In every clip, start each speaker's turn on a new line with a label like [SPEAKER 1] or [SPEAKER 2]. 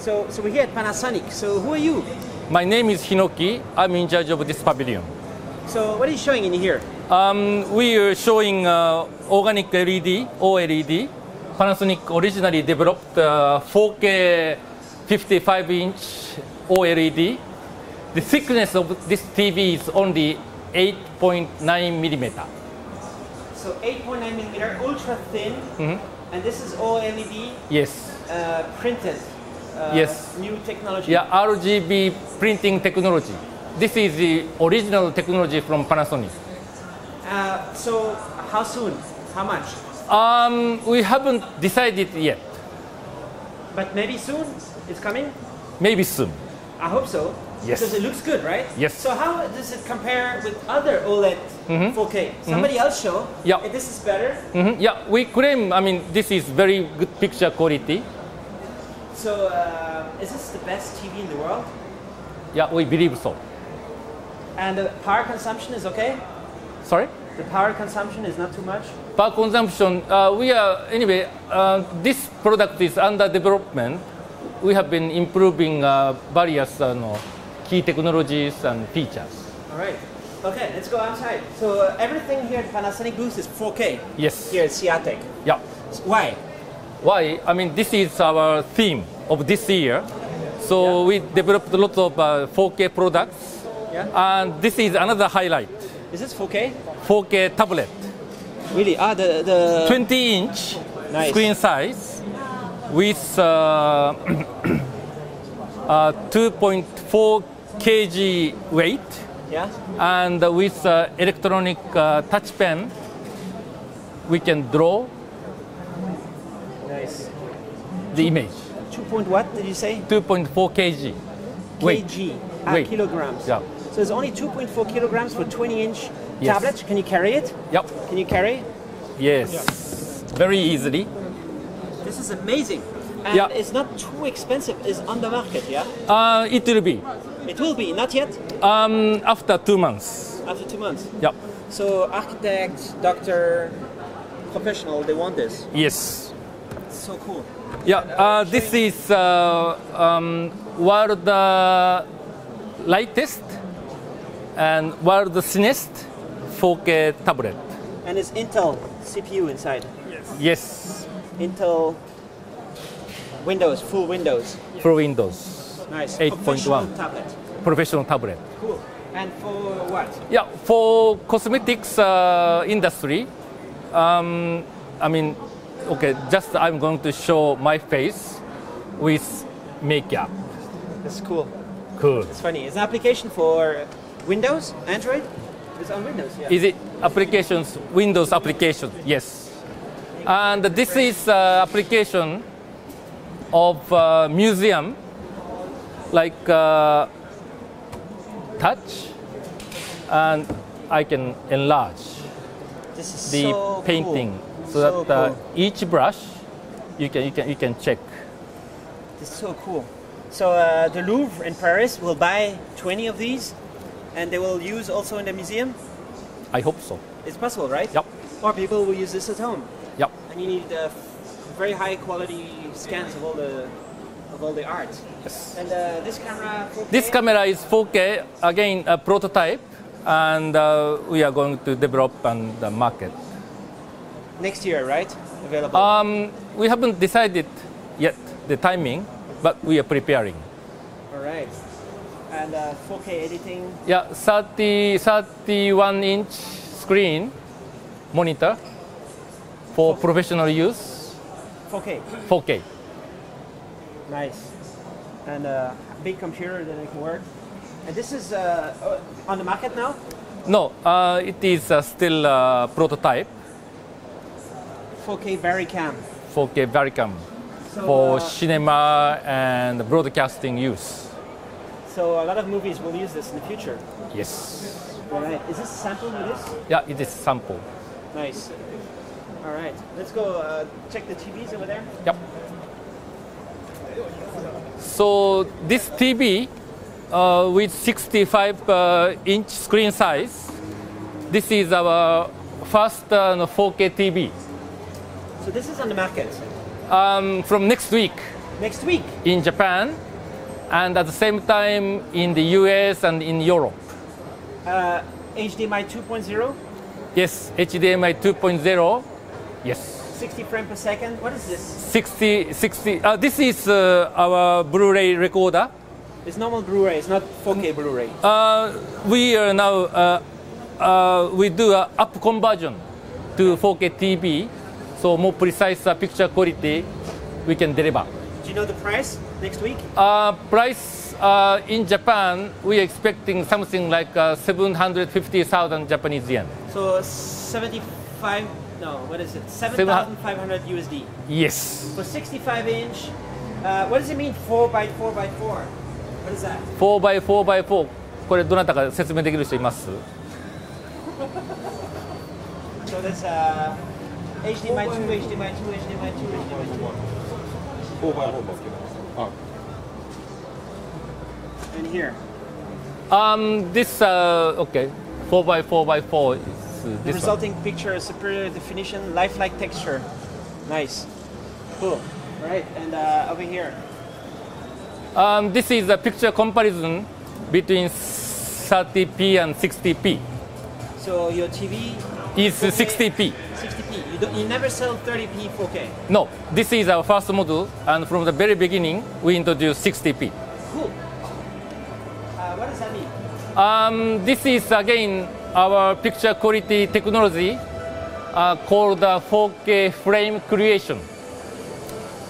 [SPEAKER 1] So, so we're here at Panasonic. So who are you?
[SPEAKER 2] My name is Hinoki. I'm in charge of this pavilion.
[SPEAKER 1] So what are you showing in here?
[SPEAKER 2] Um, we are showing uh, organic LED, OLED. Panasonic originally developed uh, 4K 55 inch OLED. The thickness of this TV is only 8.9 millimeter.
[SPEAKER 1] So 8.9 millimeter, ultra thin, and this is OLED
[SPEAKER 2] Yes.
[SPEAKER 1] uh, printed. Uh,
[SPEAKER 2] Yes.
[SPEAKER 1] New technology.
[SPEAKER 2] Yeah, RGB printing technology. This is the original technology from Panasonic.
[SPEAKER 1] Uh, so how soon? How much?
[SPEAKER 2] Um, we haven't decided yet.
[SPEAKER 1] But maybe soon. It's coming.
[SPEAKER 2] Maybe soon.
[SPEAKER 1] I hope so.
[SPEAKER 2] Yes.
[SPEAKER 1] Because it looks good, right?
[SPEAKER 2] Yes.
[SPEAKER 1] So how does it compare with other OLED 4K? Somebody else show.
[SPEAKER 2] Mm-hmm. Yeah.
[SPEAKER 1] If this is better.
[SPEAKER 2] Mhm. Yeah, we claim. I mean, this is very good picture quality.
[SPEAKER 1] So uh, is this the best TV in the world?
[SPEAKER 2] Yeah, we believe so.
[SPEAKER 1] And the power consumption is okay?
[SPEAKER 2] Sorry.
[SPEAKER 1] The power consumption is not too much?
[SPEAKER 2] Power consumption. Uh, we are anyway. Uh, this product is under development. We have been improving uh, various uh, no, key technologies and features.
[SPEAKER 1] All right. Okay, let's go outside. So uh, everything here at Panasonic booth is 4K
[SPEAKER 2] Yes.
[SPEAKER 1] here at CEATEC.
[SPEAKER 2] Yeah.
[SPEAKER 1] Why?
[SPEAKER 2] Why? I mean, this is our theme of this year. So we developed a lot of uh, 4K products,
[SPEAKER 1] Yeah.
[SPEAKER 2] and this is another highlight.
[SPEAKER 1] Is this 4K?
[SPEAKER 2] 4K tablet,
[SPEAKER 1] Really? Ah, the the
[SPEAKER 2] 20 inch
[SPEAKER 1] Nice.
[SPEAKER 2] screen size with uh, uh, 2.4 kg weight
[SPEAKER 1] yeah.
[SPEAKER 2] and with uh, electronic uh, touch pen we can draw
[SPEAKER 1] Nice.
[SPEAKER 2] the image
[SPEAKER 1] Two point what did you say?
[SPEAKER 2] 2.4 kg weight
[SPEAKER 1] kg. Ah,
[SPEAKER 2] Weight.
[SPEAKER 1] kilograms.
[SPEAKER 2] Yeah.
[SPEAKER 1] So it's only 2.4 kilograms for 20 inch
[SPEAKER 2] Yes.
[SPEAKER 1] tablet. Can you carry it?
[SPEAKER 2] yep
[SPEAKER 1] Can you carry?
[SPEAKER 2] yes very easily
[SPEAKER 1] This is amazing. And
[SPEAKER 2] Yeah.
[SPEAKER 1] it's not too expensive. It's on the market, yeah?
[SPEAKER 2] uh, it will be
[SPEAKER 1] It will be, not yet.
[SPEAKER 2] um, after two months
[SPEAKER 1] After two months.
[SPEAKER 2] yep
[SPEAKER 1] So architect, doctor, professional, they want this.
[SPEAKER 2] yes
[SPEAKER 1] so cool.
[SPEAKER 2] Yeah, uh, this is uh, um, world uh, lightest and world thinnest 4K tablet.
[SPEAKER 1] And it's Intel CPU inside.
[SPEAKER 2] Yes,
[SPEAKER 1] Intel Windows, full Windows.
[SPEAKER 2] for Windows,
[SPEAKER 1] Nice.
[SPEAKER 2] 8.1.
[SPEAKER 1] Professional tablet.
[SPEAKER 2] professional tablet.
[SPEAKER 1] Cool. And for what?
[SPEAKER 2] Yeah, for cosmetics uh, industry, um, I mean, okay, just I'm going to show my face with makeup.
[SPEAKER 1] That's cool.
[SPEAKER 2] Cool.
[SPEAKER 1] It's funny. It's an application for Windows, Android. It's on Windows, yeah.
[SPEAKER 2] Is it applications, Windows application? Yes. And this is uh, application of uh, museum, like uh, touch, and I can enlarge
[SPEAKER 1] this is
[SPEAKER 2] the
[SPEAKER 1] so
[SPEAKER 2] painting
[SPEAKER 1] cool.
[SPEAKER 2] So,
[SPEAKER 1] So
[SPEAKER 2] that uh,
[SPEAKER 1] cool.
[SPEAKER 2] each brush you can you can you can check.
[SPEAKER 1] This is so cool. So uh, the Louvre in Paris will buy 20 of these, and they will use also in the museum.
[SPEAKER 2] I hope so.
[SPEAKER 1] It's possible, right?
[SPEAKER 2] Yep.
[SPEAKER 1] Or people will use this at home,
[SPEAKER 2] Yep.
[SPEAKER 1] and you need uh, very high quality scans of all the of all the art.
[SPEAKER 2] Yes.
[SPEAKER 1] And uh, this camera. 4K,
[SPEAKER 2] This camera is 4K, again a prototype, and uh, we are going to develop and uh, market.
[SPEAKER 1] Next year, right? Available.
[SPEAKER 2] Um, we haven't decided yet the timing, but we are preparing.
[SPEAKER 1] all right. And uh, 4K editing.
[SPEAKER 2] Yeah, 30, 31 inch screen monitor for professional use,
[SPEAKER 1] 4K.
[SPEAKER 2] 4K.
[SPEAKER 1] Nice. And uh, a big computer that it can work. And this is uh, uh, on the market now.
[SPEAKER 2] No, uh, it is uh, still uh, prototype
[SPEAKER 1] 4K Varicam.
[SPEAKER 2] 4K Varicam
[SPEAKER 1] So,
[SPEAKER 2] for
[SPEAKER 1] uh,
[SPEAKER 2] cinema and broadcasting use.
[SPEAKER 1] so a lot of movies will use this in the future.
[SPEAKER 2] Yes.
[SPEAKER 1] All right. Is this a sample with this?
[SPEAKER 2] Yeah, it is sample.
[SPEAKER 1] Nice. All right. Let's go uh, check the TVs over there.
[SPEAKER 2] Yep. So this TV uh, with 65 uh, inch screen size, this is our first uh, 4K TV.
[SPEAKER 1] So this is on the market.
[SPEAKER 2] Um, from next week,
[SPEAKER 1] Next week.
[SPEAKER 2] in Japan, and at the same time in the US and in Europe.
[SPEAKER 1] Uh, HDMI 2.0,
[SPEAKER 2] Yes, HDMI 2.0. Yes,
[SPEAKER 1] 60 frames per second. What is this?
[SPEAKER 2] 60, 60. Uh, this is uh, our Blu-ray recorder.
[SPEAKER 1] It's normal Blu-ray. It's not 4K Blu-ray.
[SPEAKER 2] Uh, we are now uh, uh, we do a up conversion to 4K TV, so more precise uh, picture quality we can deliver.
[SPEAKER 1] Do you know the price next week?
[SPEAKER 2] Uh, price uh, in Japan we are expecting something like uh, 750,000 Japanese yen.
[SPEAKER 1] So 75. No, what is it? 7,500 USD
[SPEAKER 2] Yes,
[SPEAKER 1] for 65 inch. Uh, what does it mean? 4 by 4 by 4. What is that?
[SPEAKER 2] 4x4x4 これどなたか説明できる人います
[SPEAKER 1] So that's uh, HDMI 2, HDMI 2, HDMI 2, HDMI 2.
[SPEAKER 3] All by robot.
[SPEAKER 1] And here?
[SPEAKER 2] Um, this, uh, okay, 4 by 4 by 4 is uh,
[SPEAKER 1] The
[SPEAKER 2] resulting one.
[SPEAKER 1] picture is superior definition, lifelike texture. Nice. Cool. All right, and uh, over here?
[SPEAKER 2] Um, this is a picture comparison between 30p and 60p.
[SPEAKER 1] So your TV
[SPEAKER 2] is
[SPEAKER 1] 4K
[SPEAKER 2] 60p.
[SPEAKER 1] 60p. You, don't, you never sell 30p 4K.
[SPEAKER 2] No, this is our first model, and from the very beginning we introduced 60p.
[SPEAKER 1] Cool. Uh, what does that mean?
[SPEAKER 2] Um, this is again our picture quality technology uh, called uh, 4K frame creation.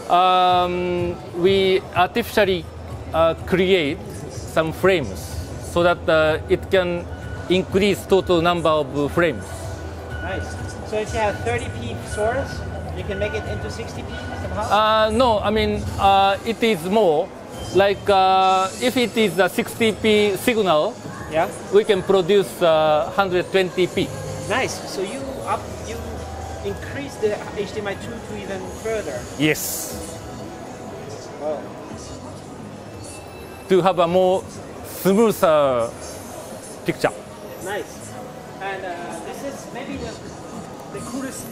[SPEAKER 2] Um, we artificially uh, create some frames so that uh, it can increase total number of frames.
[SPEAKER 1] Nice. So if you have 30p source, you can make it into 60p somehow?
[SPEAKER 2] Uh, no, I mean uh, it is more like uh, if it is a 60p signal,
[SPEAKER 1] yeah.
[SPEAKER 2] we can produce uh, 120p.
[SPEAKER 1] Nice. So you up you increase the HDMI 2 to even further.
[SPEAKER 2] Yes.
[SPEAKER 1] Wow.
[SPEAKER 2] to have a more smoother picture.
[SPEAKER 1] Nice. And uh, this is maybe the, the coolest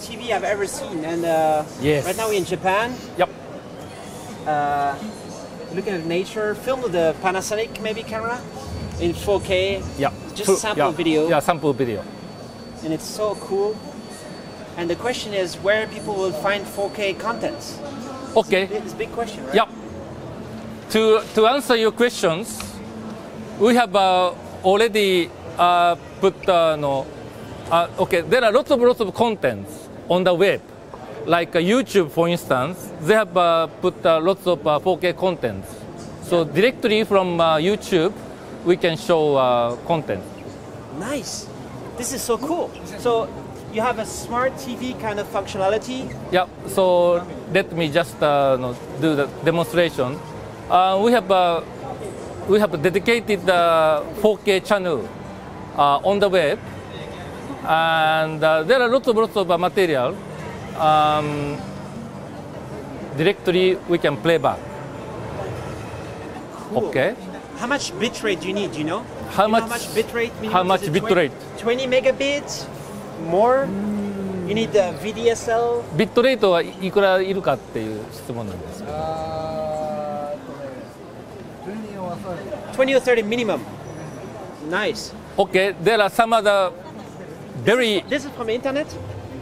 [SPEAKER 1] TV I've ever seen. And uh,
[SPEAKER 2] Yes.
[SPEAKER 1] right now we're in Japan,
[SPEAKER 2] Yep.
[SPEAKER 1] uh, looking at nature, filmed with the Panasonic maybe camera in 4K.
[SPEAKER 2] Yeah.
[SPEAKER 1] Just sample
[SPEAKER 2] yeah.
[SPEAKER 1] video.
[SPEAKER 2] Yeah, sample video.
[SPEAKER 1] And it's so cool. And the question is where people will find 4K contents.
[SPEAKER 2] Okay.
[SPEAKER 1] It's a big question, right?
[SPEAKER 2] Yeah. To to answer your questions, we have uh, already uh, put uh, no. Uh, okay, there are lots of lots of contents on the web, like uh, YouTube, for instance. They have uh, put uh, lots of uh, 4K contents. So directly from uh, YouTube, we can show uh, content.
[SPEAKER 1] Nice. This is so cool. So you have a smart TV kind of functionality.
[SPEAKER 2] Yeah, so let me just uh, no, do the demonstration. Uh, we have uh, we have a dedicated uh, 4K channel on the web, and uh, there are lots of lots of uh, material. Um, directly we can play back.
[SPEAKER 1] Cool.
[SPEAKER 2] Okay.
[SPEAKER 1] How much bitrate do you need? Do you know?
[SPEAKER 2] How
[SPEAKER 1] You know
[SPEAKER 2] much-
[SPEAKER 1] how much bitrate? minimum?
[SPEAKER 2] how much
[SPEAKER 1] Is it
[SPEAKER 2] bitrate?
[SPEAKER 1] 20 megabits? More? You need the VDSL?
[SPEAKER 2] ビットレートはいくらいるかっていう質問なんです。
[SPEAKER 3] あーえっとね、12はさ、
[SPEAKER 1] 20 or 30 minimum. Nice.
[SPEAKER 2] Okay, there are some other very.
[SPEAKER 1] This is from internet.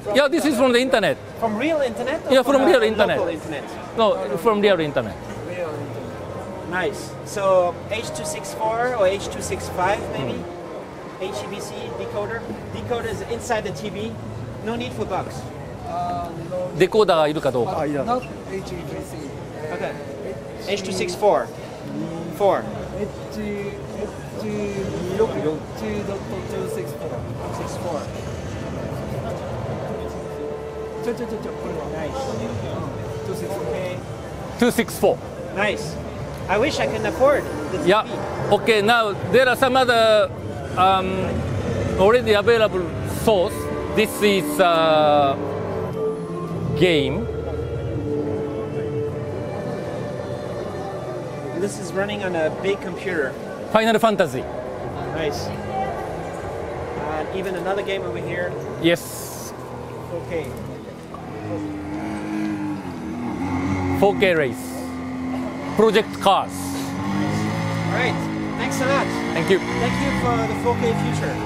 [SPEAKER 2] From yeah, this is from the internet.
[SPEAKER 1] From real internet.
[SPEAKER 2] yeah, from, from
[SPEAKER 1] uh,
[SPEAKER 2] real internet.
[SPEAKER 1] internet.
[SPEAKER 2] No, from real internet. Real internet.
[SPEAKER 1] Nice. So H264 or H265 maybe. Mm. HEVC decoder. Decoder is inside the TV. No need for
[SPEAKER 3] box. Uh, no.
[SPEAKER 2] デコーダーがいるかどうか。
[SPEAKER 3] Not HEVC.
[SPEAKER 1] Okay. H264. 4.
[SPEAKER 3] H H 2.264
[SPEAKER 1] 64.
[SPEAKER 3] ちょちょちょちょこれは
[SPEAKER 1] Nice.
[SPEAKER 3] 264
[SPEAKER 1] 264. Nice. I wish I can afford the TV.
[SPEAKER 2] Yeah. Okay. Now there are some other um, already available source. This is a game.
[SPEAKER 1] This is running on a big computer.
[SPEAKER 2] Final Fantasy.
[SPEAKER 1] Nice. And even another game over here.
[SPEAKER 2] Yes.
[SPEAKER 1] Okay.
[SPEAKER 2] 4K race. Project Cars.
[SPEAKER 1] All right. Thanks a lot.
[SPEAKER 2] Thank you.
[SPEAKER 1] Thank you for the 4K future.